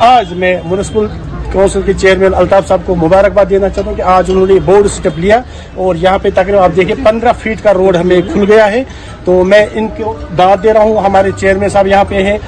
आज मैं municipal council के चेयरमैन अल्ताफ साहब को मुबारकबाद देना चाहता हूँ कि आज उन्होंने बोर्ड स्टेप लिया और यहाँ पे तकरीबन आप देखिए पंद्रह फीट का रोड हमें खुल गया है। तो मैं इनको दाद दे रहा हूँ। हमारे चेयरमैन साहब यहाँ पे हैं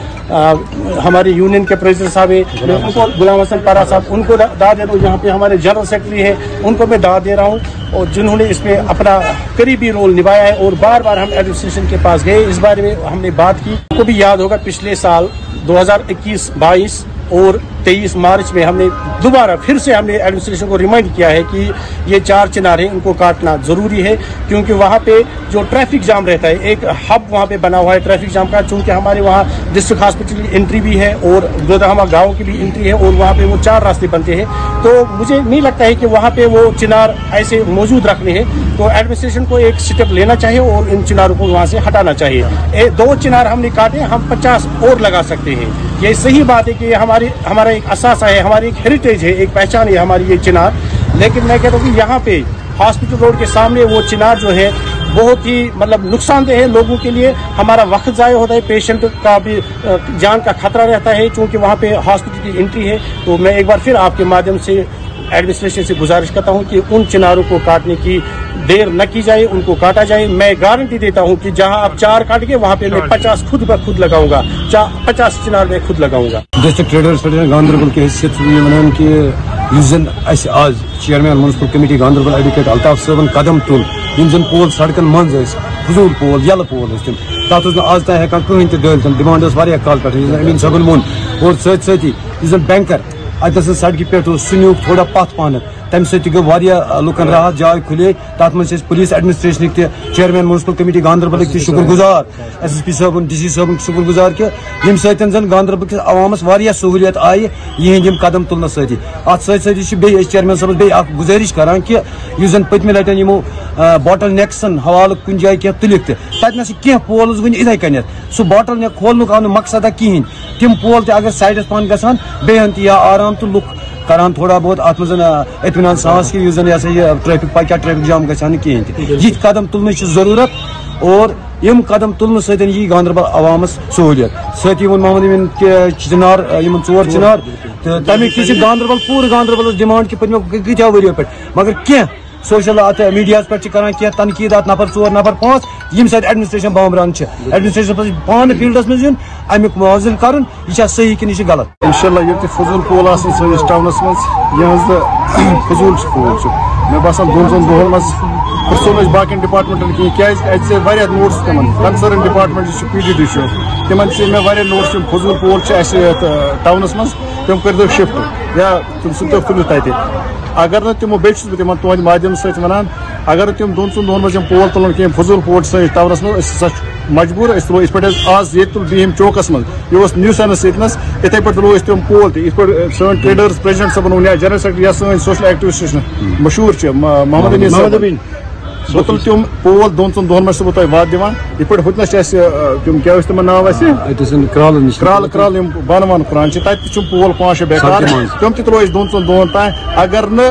हमारे यूनियन के प्रेसिडेंट साहब हैं मैं उनको गुलाम हसन पारा साहब उनको दाद दे रहा हूँ। यहाँ पे हमारे जनरल सेक्रेटरी हैं उनको मैं दाद दे रहा हूँ और जिन्होंने इसमें अपना करीबी रोल निभाया है और बार बार हम एडमिनिस्ट्रेशन के पास गए। इस बारे में हमने बात की। आपको भी याद होगा पिछले साल 2021-22 और 23 मार्च में हमने दोबारा फिर से हमने एडमिनिस्ट्रेशन को रिमाइंड किया है कि ये चार चिनारे उनको काटना ज़रूरी है, क्योंकि वहाँ पे जो ट्रैफ़िक जाम रहता है, एक हब वहाँ पे बना हुआ है ट्रैफ़िक जाम का, चूँकि हमारे वहाँ डिस्ट्रिक्ट हॉस्पिटल की एंट्री भी है और गोदामा गाँव की भी एंट्री है और वहाँ पर वो चार रास्ते बनते हैं। तो मुझे नहीं लगता है कि वहाँ पर वो चिनार ऐसे मौजूद रखने हैं। तो एडमिनिस्ट्रेशन को एक स्टेप लेना चाहिए और इन चिनारों को वहाँ से हटाना चाहिए। दो चिनार हमने काटे हम पचास और लगा सकते हैं। ये सही बात है कि हमारी, हमारा एक असासा है, हमारी एक हेरिटेज है, एक पहचान है हमारी ये चिनार। लेकिन मैं कहता हूँ कि यहाँ पे हॉस्पिटल रोड के सामने वो चिनार जो है, बहुत ही मतलब नुकसानदेह है लोगों के लिए। हमारा वक्त ज़ाय होता है पेशेंट का भी जान का खतरा रहता है क्योंकि वहाँ पे हॉस्पिटल की एंट्री है। तो मैं एक बार फिर आपके माध्यम से एडमिनिस्ट्रेशन से गुजारिश करता हूँ कि उन चिनारों को काटने की देर न की जाए उनको काटा जाए। मैं गारंटी देता हूँ कि जहाँ आप चार काट गए वहाँ पे मैं पचास खुद ब खुद लगाऊँगा। पचास चिनार मैं खुद लगाऊँगा। डिस्ट्रिक्ट ट्रेडर गांधरबल के हिस्से वनान कि जन आज chairman municipal committee Ganderbal advocate Altaf सबन कदम तुल जन पोल सड़कन मज फजूल पोल यल पोल तम तथ आज तक हेकान कहें तह डिमांड कल पे अमीन सबन वो और सत सती बैंकर अत सड़क पे सह न्यूक थोड़ा पथ पान तम गई लुकन राहत जाय खुले तथ मज police administration chairman municipal committee Ganderbal शुक्र गुजार एस एस पी साहब डी सी साहब शुक्र गुजार कि यम सन गांधरबल किस अवामस सहूलियत आई यहद कदम तुलना सी अत सत चेयरमैन साहब बे गुजारिश करान कि पतम लटन यमो बॉटल नेक्सन हवाल कुन जाय कह तुलिक तत कह पोल वन इथे कन सह बॉटल नेक खोल आव मकसद कहें। तम पोल अगर साइडस पान गसान बेहन या आराम तो लुक। करान थोड़ा बहुत अत मज इतमान सास कि जन यह ट्रैफ़िक पा क्या ट्रैफ़िक जाम गसान कहें। यह कदम तुलन ज़रूरत और यम कदम तुलन सत यी गांधरबल अवामस सहूलियत। सत वो मोहम्मद अमीन के चिनार यम चोर चिनार। तो तमिक तह गांधरबल पूरे गांधरबल डिमांड कि पत्म कत्या वरियो पे मगर कह सोशल अत मीडिया पे कह तनकीद अत नफर ओर नफर पाँच यम सत एडमिनिस्ट्रेशन बामरान एडमिनिस्ट्रेशन पे पान फील्डस मे अमुक मुआवजन कर यह सही कि यह गलत। इंशाल्लाह ये फजूल पोल टाउनस मज फजूल पोल मे बसान दोन दोन दोहन मज पुन बाकी डिपार्टमेंटन कहें क्या। नोट्स तम concern department P D D तिम मे वह नोट्स फजूल पोल टाउनस मज तुम कर शिफ्ट या तुम सुतो तुलो अगर ना तमो बे तिम तुंद माध्यम सत अगर तुम दोन ोन दोहन मज पोल तुलन कहें फजूल पोल टाउनस मज मजबूर तुलो इस पे आज ये तुल बीम चौकस मज यह न्यू सैनस सतनस इथे पे तुलो तम पोल इत पे सन ट्रेडर्स प्रेसिडेंट वन या जनरल सेक्रेटरी या सन सोशल एक्टिविस्ट मशहूर मोहम्मद मोहम्मद बह तुल तम पोल दोन ोन दोहन मज तुह वाद दिवान इत पे हुतनस तम क्या तम नाव क्राल क्राल क्राल बन वन कुरान तत पोल पाँच शे बेकार तम तुलो दोन ोन दोहन तान अगर न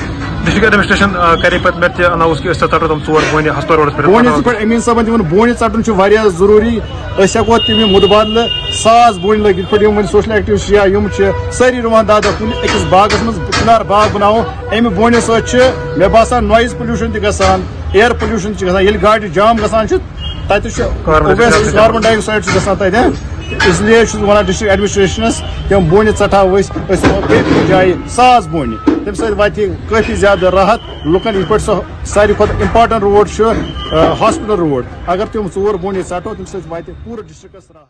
बोन षटन ज़रूरी हेको तम मुतबादल सास बोन लग पे सोशल यम सारी रुवान दादा अकिस बागस मज चिनार बाग बनाओ अमि बोन सत मे बासान नॉइज़ पोल्यूशन गसान एयर पोल्यूशन गाड़ जाम तत कार्बन तत इसलिए वन डिस्ट्रिक्ट एडमिनिस्ट्रेशनस तम बोन षटाव जाए सास बोन। तम सत काफ़ी ज़्यादा राहत लुकन ये सारी खुद इम्पार्टेंट रोड हॉस्पिटल रोड अगर तुम चोर बोन षटो तम सत पूरे डिस्ट्रिक्ट राहत